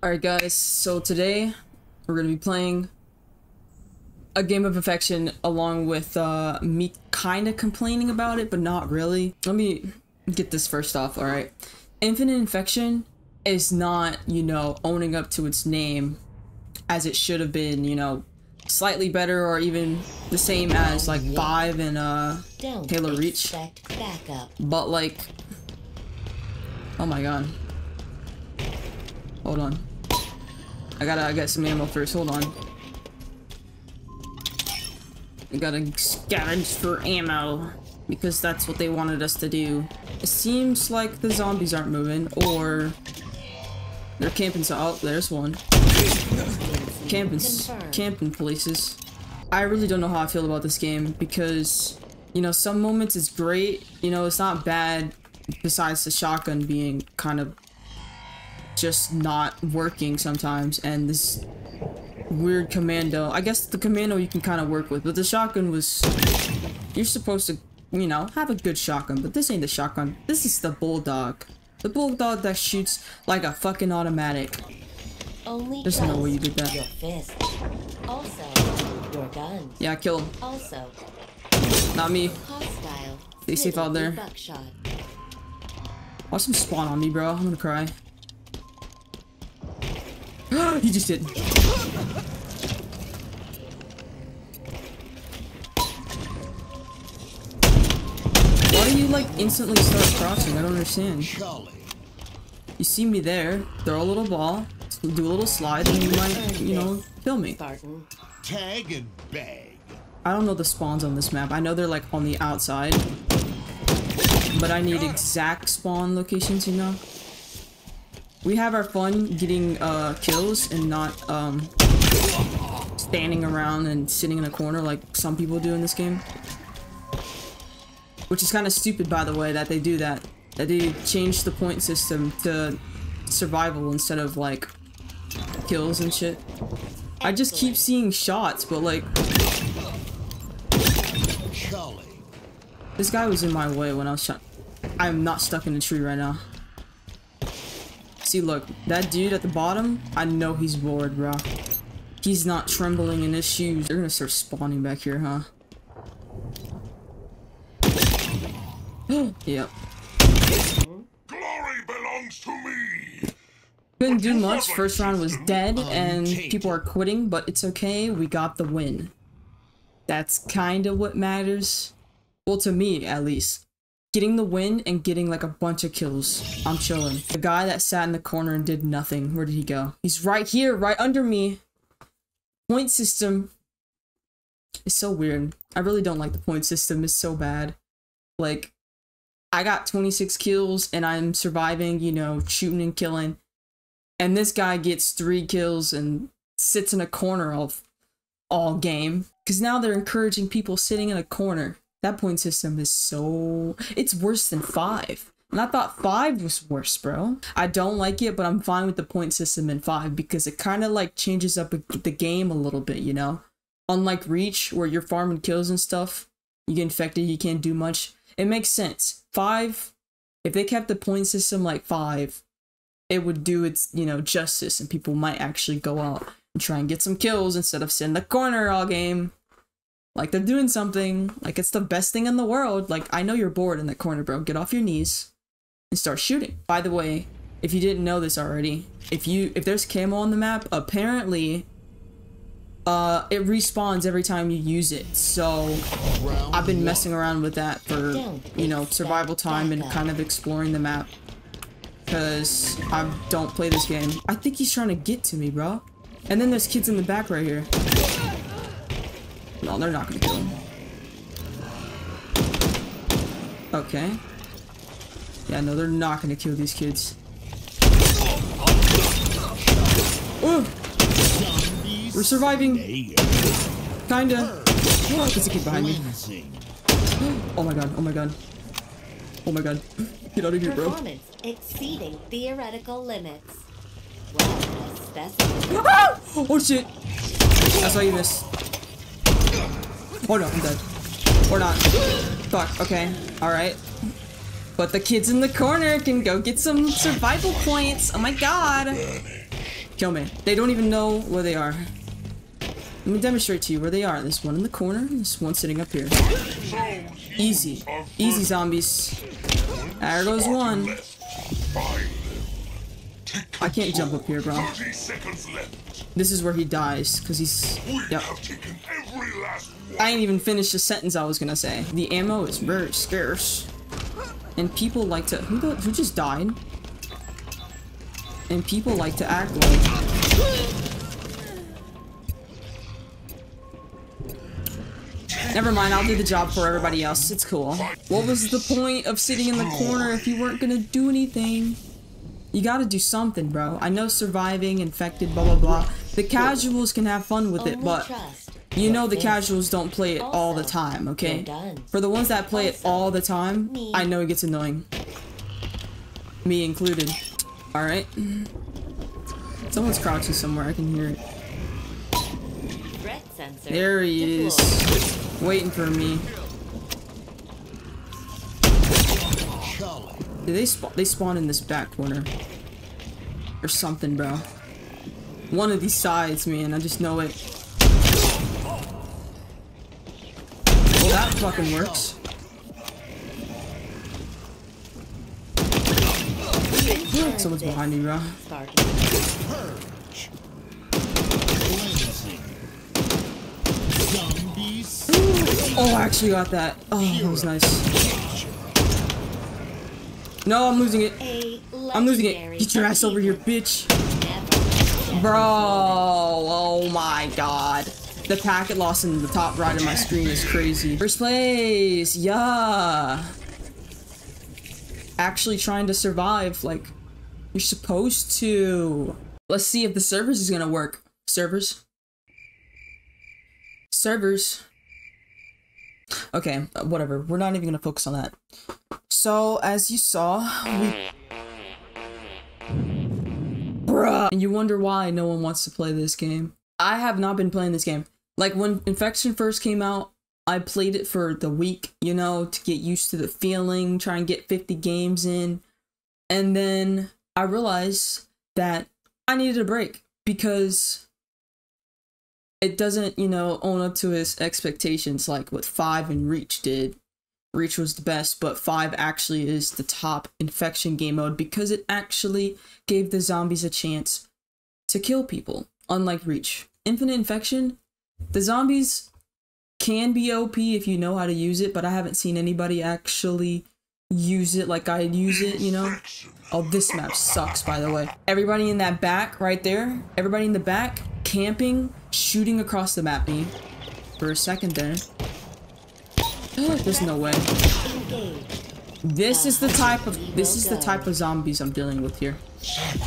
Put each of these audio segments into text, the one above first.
Alright guys, so today we're gonna be playing a game of infection along with uh, me kinda complaining about it, but not really. Let me get this first off, alright? Infinite Infection is not, you know, owning up to its name as it should have been, you know, slightly better or even the same as like 5 and uh, Halo Reach. But like, oh my god. Hold on. I gotta I got some ammo first. Hold on. I gotta scavenge for ammo because that's what they wanted us to do. It seems like the zombies aren't moving or they're camping. So oh, there's one. Camping, camping places. I really don't know how I feel about this game because, you know, some moments it's great. You know, it's not bad. Besides the shotgun being kind of just not working sometimes, and this weird commando. I guess the commando you can kind of work with, but the shotgun was. You're supposed to, you know, have a good shotgun, but this ain't the shotgun. This is the bulldog. The bulldog that shoots like a fucking automatic. Only There's no way you did that. Your fist. Also, your gun. Yeah, kill him. Also, Not me. hostile. Stay safe out there. Buckshot. Watch him spawn on me, bro. I'm gonna cry. He just did. Why do you like instantly start crouching? I don't understand. You see me there, throw a little ball, do a little slide, and you might, you know, kill me. Tag and bag. I don't know the spawns on this map. I know they're like on the outside. But I need exact spawn locations, you know? We have our fun getting uh, kills and not um, standing around and sitting in a corner like some people do in this game. Which is kind of stupid, by the way, that they do that. That they change the point system to survival instead of like kills and shit. I just keep seeing shots, but like. This guy was in my way when I was shot. I'm not stuck in a tree right now. See, look, that dude at the bottom, I know he's bored, bro. He's not trembling in his shoes. They're gonna start spawning back here, huh? yep. Glory belongs to me. Couldn't do much. First round was dead, and people are quitting, but it's okay. We got the win. That's kind of what matters. Well, to me, at least. Getting the win and getting like a bunch of kills. I'm chilling. The guy that sat in the corner and did nothing. Where did he go? He's right here, right under me. Point system. It's so weird. I really don't like the point system. It's so bad. Like, I got 26 kills and I'm surviving, you know, shooting and killing and this guy gets three kills and sits in a corner of all game because now they're encouraging people sitting in a corner that point system is so it's worse than five. And i thought five was worse bro. I don't like it but i'm fine with the point system in five because it kind of like changes up the game a little bit you know? Unlike reach where you're farming kills and stuff you get infected you can't do much. It makes sense. Five if they kept the point system like five it would do its you know justice and people might actually go out and try and get some kills instead of sitting in the corner all game like they're doing something like it's the best thing in the world like i know you're bored in that corner bro get off your knees and start shooting by the way if you didn't know this already if you if there's camo on the map apparently uh it respawns every time you use it so i've been messing around with that for you know survival time and kind of exploring the map because I don't play this game. I think he's trying to get to me, bro. And then there's kids in the back right here. No, they're not gonna kill him. Okay. Yeah, no, they're not gonna kill these kids. Ooh, we're surviving, kinda. Oh, there's a kid behind me. Oh my god, oh my god. Oh my god. Get out of here, bro. Performance exceeding theoretical limits. Well, a specimen. Oh shit! That's why you missed. Oh no, I'm dead. Or not. Fuck, okay. Alright. But the kids in the corner can go get some survival points. Oh my god. Kill me. They don't even know where they are. Let me demonstrate to you where they are. There's one in the corner, this one sitting up here. Easy. Easy, zombies. There goes one. I can't jump up here, bro. 30 seconds left. This is where he dies, because he's... Yep. I ain't even finished the sentence I was gonna say. The ammo is very scarce. And people like to... Who, the, who just died? And people like to act like... Never mind, I'll do the job for everybody else. It's cool. What was the point of sitting in the corner if you weren't gonna do anything? You gotta do something, bro. I know surviving, infected, blah blah blah. The casuals can have fun with it, but you know the casuals don't play it all the time, okay? For the ones that play it all the time, me. I know it gets annoying. Me included. Alright. Someone's crouching somewhere, I can hear it. There he is. Waiting for me. Did they spawn? They spawn in this back corner. Or something, bro. One of these sides, man. I just know it. Well, that fucking works. Someone's behind me, bro. Oh, I actually got that. Oh, that was nice. No, I'm losing it. I'm losing it. Get your ass over here, bitch. Bro, oh my god. The packet loss in the top right of my screen is crazy. First place, yeah. Actually trying to survive like you're supposed to. Let's see if the servers is gonna work. Servers. Servers. Okay, uh, whatever. We're not even gonna focus on that. So, as you saw, we Bruh. And you wonder why no one wants to play this game. I have not been playing this game. Like when Infection first came out, I played it for the week, you know, to get used to the feeling, try and get 50 games in. And then I realized that I needed a break because it doesn't, you know, own up to its expectations like what 5 and Reach did. Reach was the best, but 5 actually is the top infection game mode because it actually gave the zombies a chance to kill people, unlike Reach. Infinite Infection, the zombies can be OP if you know how to use it, but I haven't seen anybody actually use it like I use it, you know? Oh, this map sucks, by the way. Everybody in that back, right there, everybody in the back, camping, shooting across the map, me. For a second there. There's no way. This is the type of this is the type of zombies I'm dealing with here.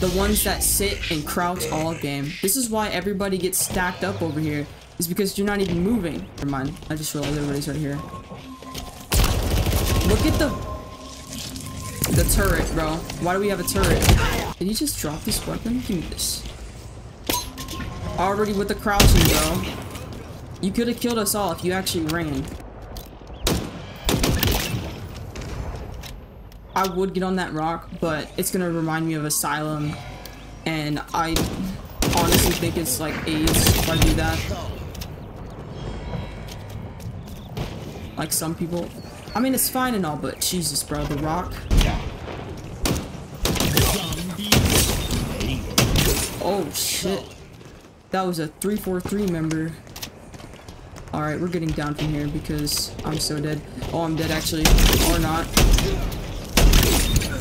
The ones that sit and crouch all game. This is why everybody gets stacked up over here. Is because you're not even moving. Never mind. I just realized everybody's right here. Look at the the turret, bro. Why do we have a turret? Did he just drop this weapon? Give me this. Already with the crouching, bro. You could have killed us all if you actually ran. I would get on that rock, but it's gonna remind me of Asylum, and I honestly think it's like AIDS if I do that. Like some people. I mean, it's fine and all, but Jesus, bro, the rock. Oh shit. That was a 343 member. Alright, we're getting down from here because I'm so dead. Oh, I'm dead actually. Or not.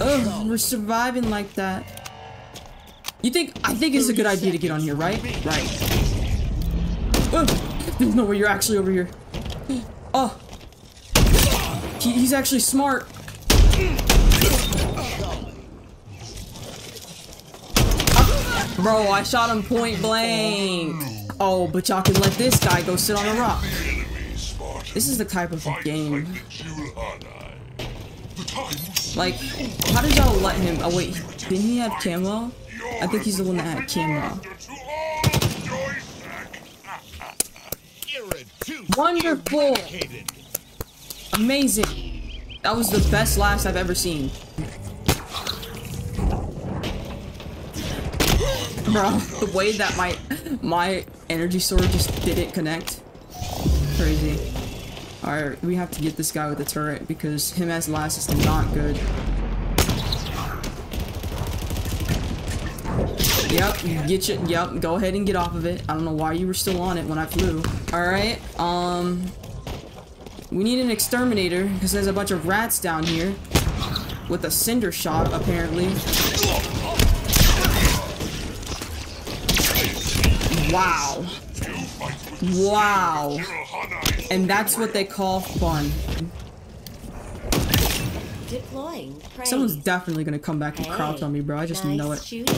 Ugh, we're surviving like that. You think, I think it's a good idea to get on here, right? Right. Ugh, there's no way you're actually over here. Oh. He, he's actually smart. Bro, I shot him point blank. Oh, but y'all can let this guy go sit on a rock. This is the type of game. like Julhadai. The time was Like, how did y'all let him? Oh wait, didn't he have camo? I think he's the one that had camo. to all Joysack. Wonderful, amazing. That was the best last I've ever seen. Bro, the way that my my energy sword just didn't connect. Crazy. Alright, we have to get this guy with the turret because him as last is not good. Yep, get you. Yep, go ahead and get off of it. I don't know why you were still on it when I flew. All right. Um, we need an exterminator because there's a bunch of rats down here with a Cindershot apparently. Wow. Wow. And that's what they call fun. Deploying. Praise. Someone's definitely gonna come back and crouch on me, bro. I just nice know it. Shooting.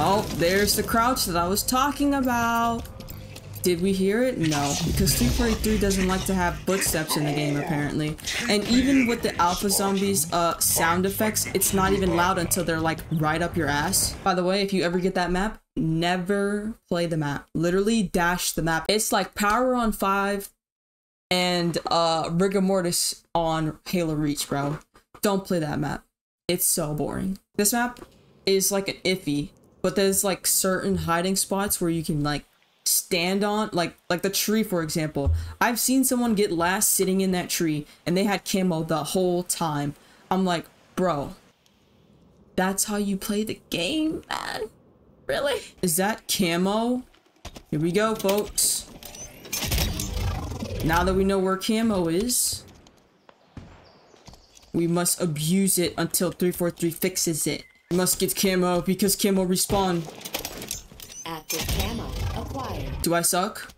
Oh, there's the crouch that I was talking about. Did we hear it? No, because 343 doesn't like to have footsteps in the game, apparently. And even with the alpha zombies uh, sound effects, it's not even loud until they're like right up your ass. By the way, if you ever get that map, never play the map. Literally dash the map. It's like Power on 5 and uh, Rigor Mortis on Halo Reach, bro. Don't play that map. It's so boring. This map is like an iffy, but there's like certain hiding spots where you can like stand on like like the tree for example. I've seen someone get last sitting in that tree and they had camo the whole time. I'm like bro that's how you play the game man? Really? Is that camo? Here we go folks. Now that we know where camo is we must abuse it until 343 fixes it. We must get camo because camo respawn Active camo acquired. Do I suck?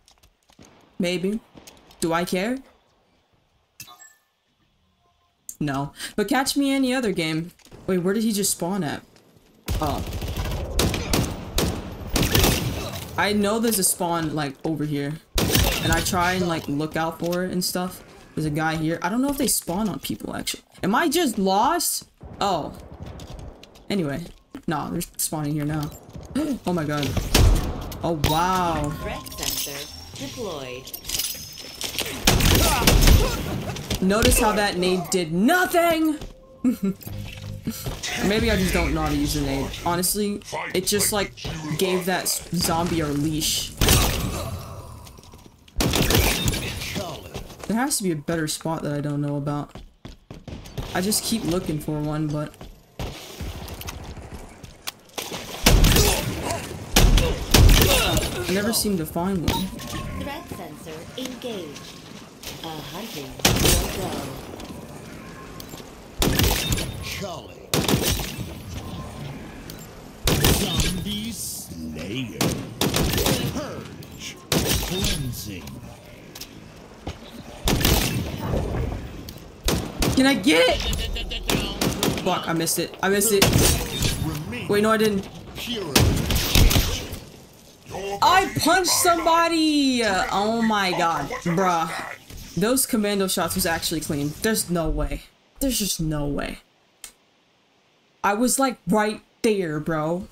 Maybe. Do I care? No. But catch me any other game. Wait, where did he just spawn at? Oh. I know there's a spawn, like, over here. And I try and, like, look out for it and stuff. There's a guy here. I don't know if they spawn on people, actually. Am I just lost? Oh. Anyway. Nah, they're spawning here now. oh my god. Oh, wow. Threat sensor deployed. Notice how that nade did nothing! Maybe I just don't know how to use a nade. Honestly, it just like gave that zombie a leash. There has to be a better spot that I don't know about. I just keep looking for one, but... I never seem to find one. Threat sensor engaged. A hunting will go. Charlie. Zombie Slayer. Purge. Cleansing. Can I get it? Fuck, I missed it. I missed it. Wait, no, I didn't. I punched somebody! Oh my god, bruh. Those commando shots was actually clean. There's no way. There's just no way. I was like right there, bro.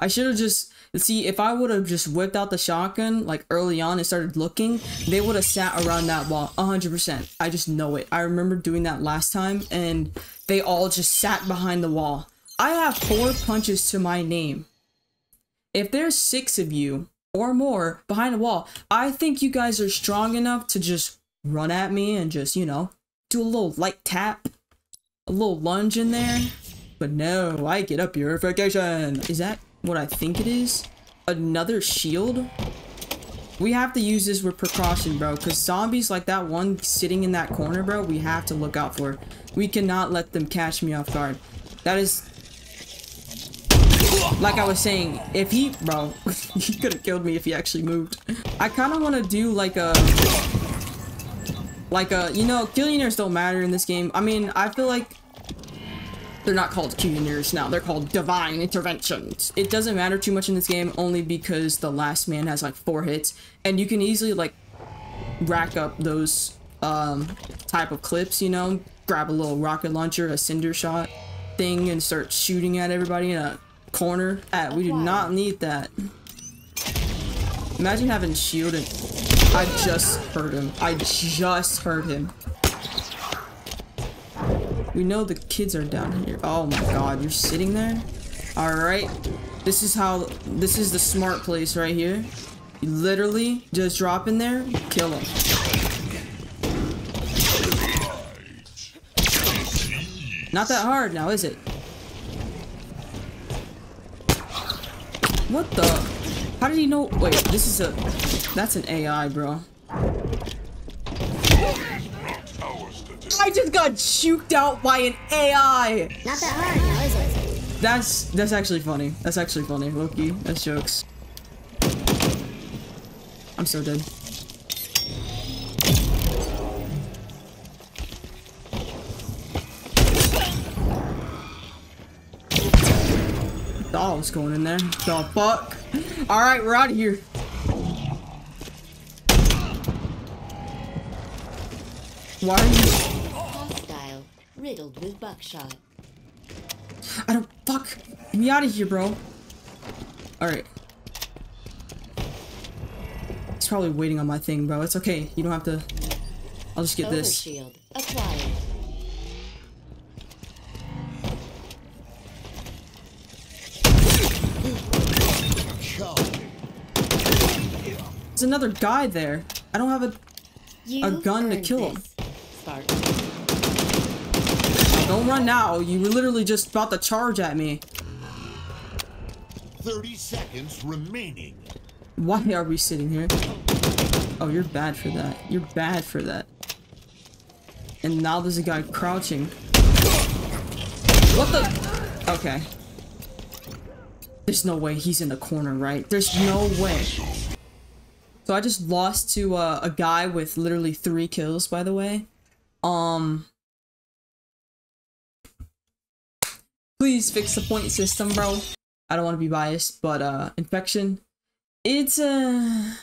I should have just see if I would have just whipped out the shotgun like early on and started looking, they would have sat around that wall 100%. I just know it. I remember doing that last time and they all just sat behind the wall. I have four punches to my name. If there's six of you or more behind a wall, I think you guys are strong enough to just run at me and just, you know, do a little light tap, a little lunge in there. But no, I get a purification. Is that what I think it is? Another shield? We have to use this with precaution, bro, because zombies like that one sitting in that corner, bro, we have to look out for. We cannot let them catch me off guard. That is like I was saying, if he, bro, he could have killed me if he actually moved. I kind of want to do like a, like a, you know, killionaires don't matter in this game. I mean, I feel like they're not called killionaires now. They're called divine interventions. It doesn't matter too much in this game only because the last man has like four hits and you can easily like rack up those um type of clips, you know, grab a little rocket launcher, a Cindershot thing and start shooting at everybody in a corner. Ah, we do not need that. Imagine having shield and I just heard him. I just heard him. We know the kids are down here. Oh my god, you're sitting there? Alright. This is how, this is the smart place right here. You literally just drop in there, kill him. Not that hard now, is it? What the? How did he know? Wait, this is a, that's an AI, bro. I just got juked out by an AI! Not that hard now, is it? That's that's actually funny. That's actually funny. Loki, that's jokes. I'm so dead. Doll's going in there. The fuck? Alright, we're out of here. Why are you Hostile. Riddled with buckshot. I don't fuck. Get me out of here, bro. Alright. It's probably waiting on my thing, bro. It's okay. You don't have to. I'll just get this. Overshield. Charging. There's another guy there. I don't have a. You gun to earned kill him. this, Don't run now. You were literally just about to charge at me. 30 seconds remaining. Why are we sitting here? Oh, you're bad for that. You're bad for that. And now there's a guy crouching. What the? Okay. There's no way he's in the corner, right? There's no way. So I just lost to uh, a guy with literally three kills, by the way. Um. Please fix the point system, bro. I don't want to be biased, but uh, infection. It's a.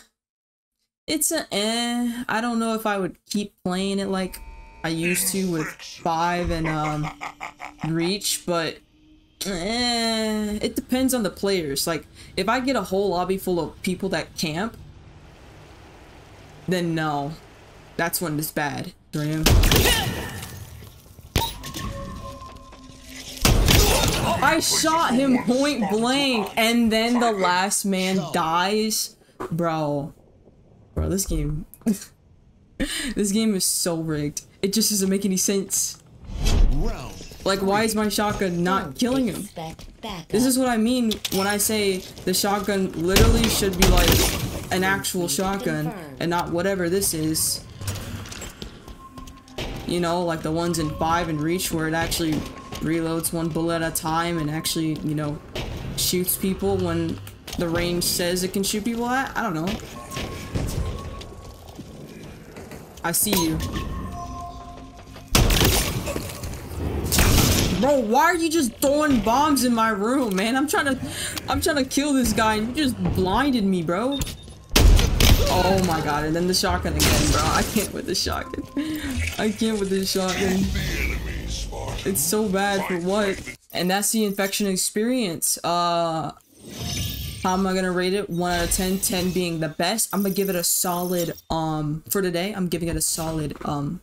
It's a eh. I don't know if I would keep playing it like I used to with five and um reach, but eh, it depends on the players. Like if I get a whole lobby full of people that camp, then no, that's when it's bad. I shot him point blank, and then the last man dies, bro. Bro, this game, this game is so rigged. It just doesn't make any sense. Like, why is my shotgun not killing him? This is what I mean when I say the shotgun literally should be like an actual shotgun and not whatever this is. You know, like the ones in 5 and Reach where it actually reloads one bullet at a time and actually, you know, shoots people when the range says it can shoot people at. I don't know. I see you. Bro, why are you just throwing bombs in my room, man? I'm trying to, I'm trying to kill this guy, and you just blinded me, bro. Oh my god! And then the shotgun again, bro. I can't with the shotgun. I can't with the shotgun. It's so bad for what? And that's the infection experience. Uh, how am I gonna rate it? One out of 10, 10 being the best. I'm gonna give it a solid. Um, for today, I'm giving it a solid. Um,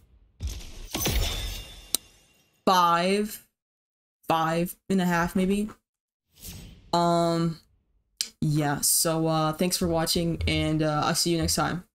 five, five and a half maybe. Um, yeah. So uh, thanks for watching, and uh, I'll see you next time.